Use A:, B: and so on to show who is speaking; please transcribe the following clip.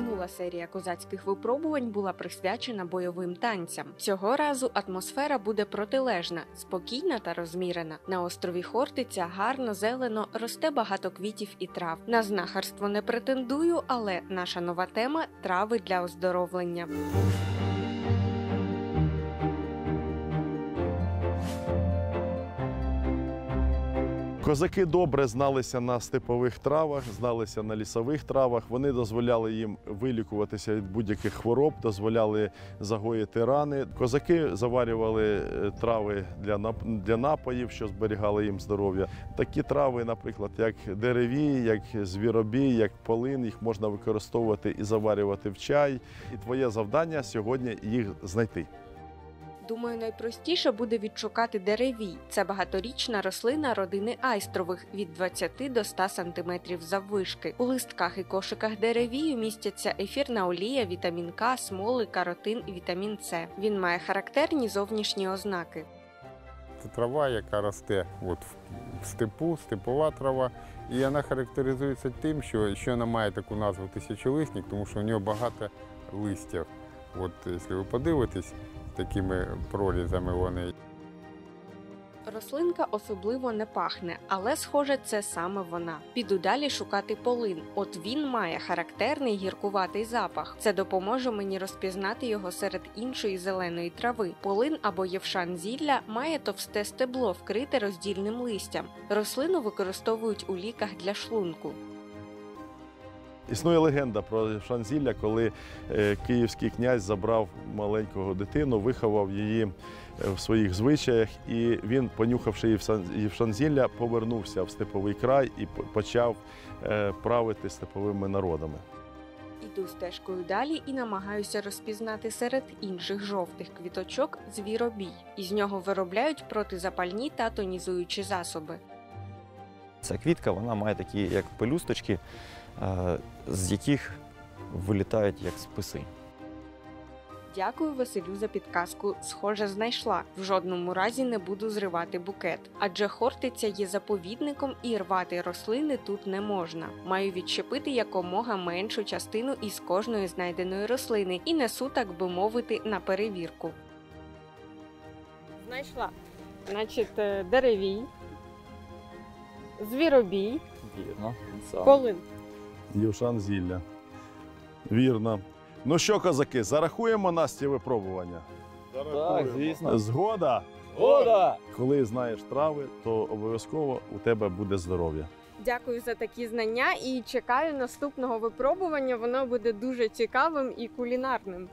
A: Минула серія козацьких випробувань була присвячена бойовим танцям. Цього разу атмосфера буде протилежна, спокійна та розмірена. На острові Хортиця гарно зелено росте багато квітів і трав. На знахарство не претендую, але наша нова тема трави для оздоровлення.
B: Козаки добре зналися на степових травах, зналися на лісових травах. Вони дозволяли їм вилікуватися від будь-яких хвороб, дозволяли загоїти рани. Козаки заварювали е, трави для нап- для напоїв, що зберігали їм здоров'я. Такі трави, наприклад, як дереві, як звіробій, як полин, їх можна використовувати і заварювати в чай. І твоє завдання сьогодні їх знайти.
A: Думаю, найпростіше буде відшукати деревій. Це багаторічна рослина родини айстрових від 20 до 100 см заввишки. У листках і кошиках деревію містяться ефірна олія, вітамін К, смоли, каротин і вітамін С. Він має характерні зовнішні ознаки.
C: Це трава, яка росте от в степу, степова трава. І вона характеризується тим, що, що вона має таку назву тисячолисник, тому що у нього багато листів. От якщо ви подивитесь, такими прорізами вони.
A: Рослинка особливо не пахне, але схоже, це саме вона. Піду далі шукати полин. От він має характерний гіркуватий запах. Це допоможе мені розпізнати його серед іншої зеленої трави. Полин або євшан зілля має товсте стебло, вкрите роздільним листям. Рослину використовують у ліках для шлунку.
B: Існує легенда про Шанзілля, коли е, київський князь забрав маленького дитину, виховав її е, в своїх звичаях, і він, понюхавши її в Шанзілля, повернувся в степовий край і почав е, правити степовими народами.
A: Іду стежкою далі і намагаюся розпізнати серед інших жовтих квіточок звіробій. Із нього виробляють протизапальні та тонізуючі засоби.
D: Ця квітка вона має такі як пелюсточки, е, з яких вилітають як списи.
A: Дякую Василю за підказку. Схоже, знайшла. В жодному разі не буду зривати букет, адже хортиця є заповідником і рвати рослини тут не можна. Маю відщепити якомога меншу частину із кожної знайденої рослини і несу, так би мовити, на перевірку. Знайшла. Значить, е, деревій, звіробій,
D: Вірно.
A: полин.
B: Євшан Зілля. Вірно. Ну що, козаки, зарахуємо Насті випробування.
D: Так, звісно.
B: Згода.
D: Згода!
B: Коли знаєш трави, то обов'язково у тебе буде здоров'я.
A: Дякую за такі знання і чекаю наступного випробування. Воно буде дуже цікавим і кулінарним.